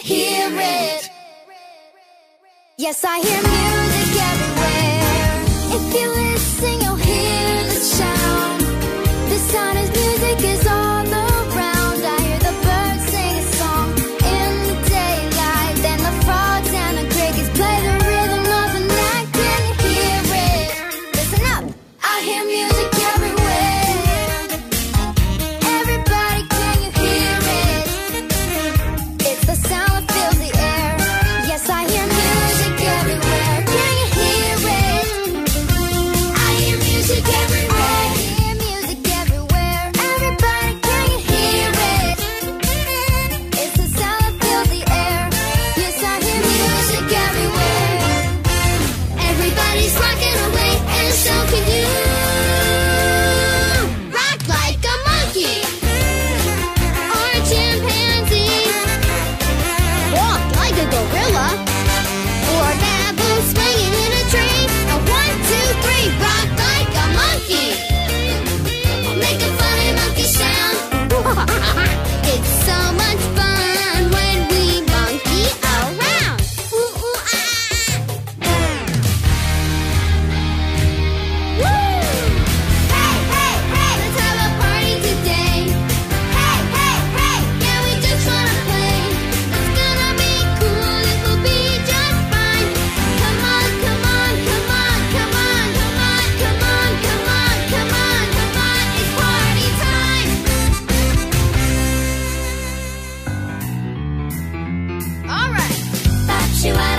hear it? Yes, I hear music 私は